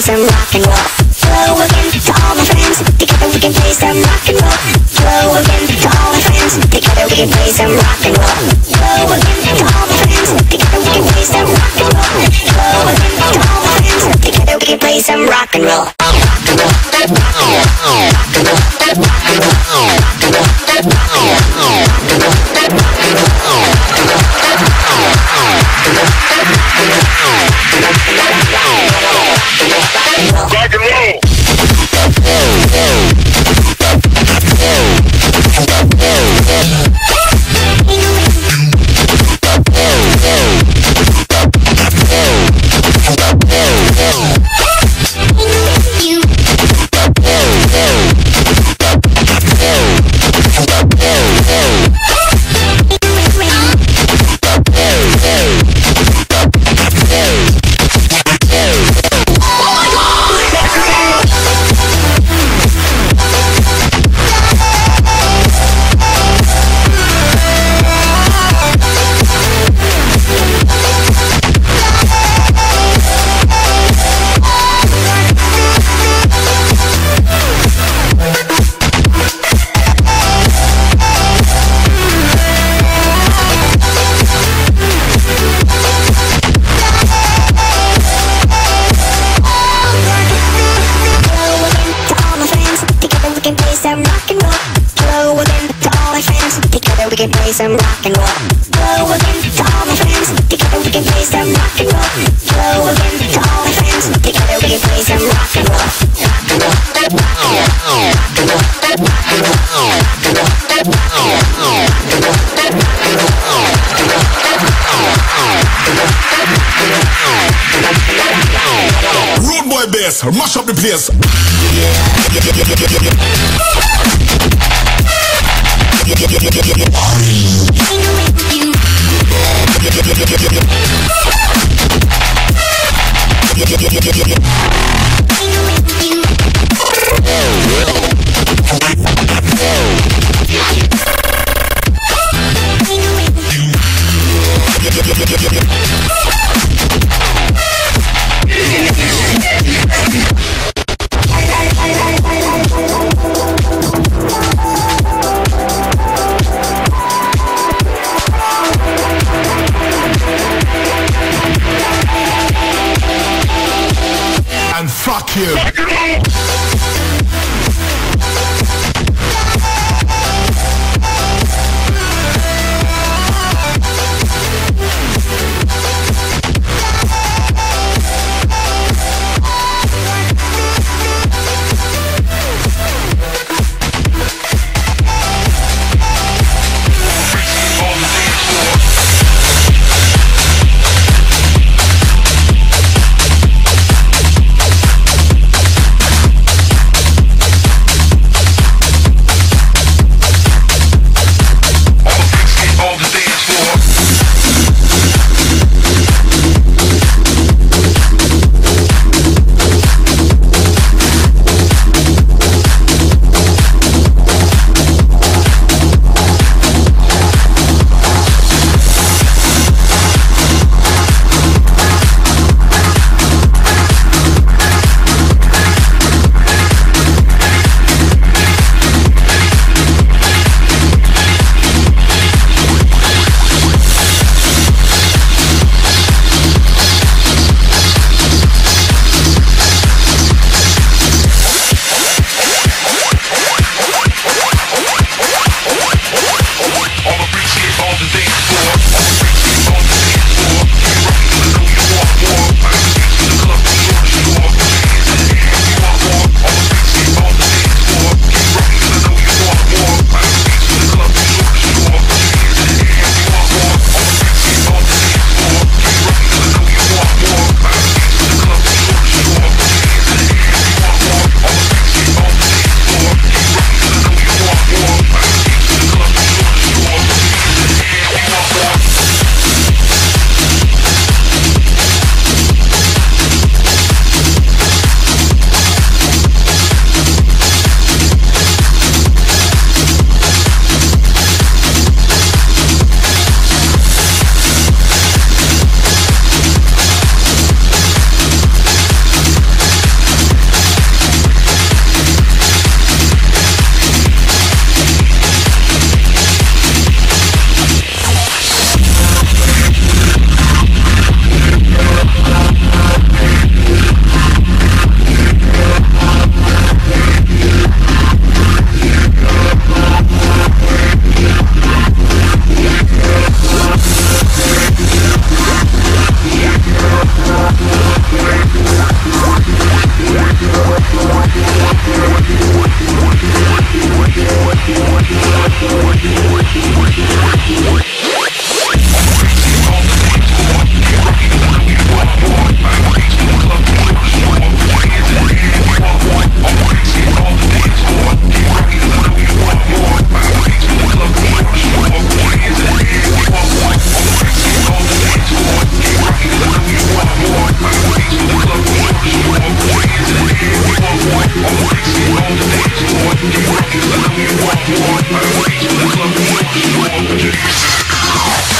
some rock and roll. Some rock and roll. Hello again to all my friends. Together we can play some rock and roll. Hello again to all my friends. Together we can play some rock and roll. Rock and roll. Rock and roll. Rock and roll. Rock and roll. Road boy bass, mash up the place. And on the you. the club, rock you on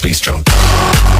Space drone.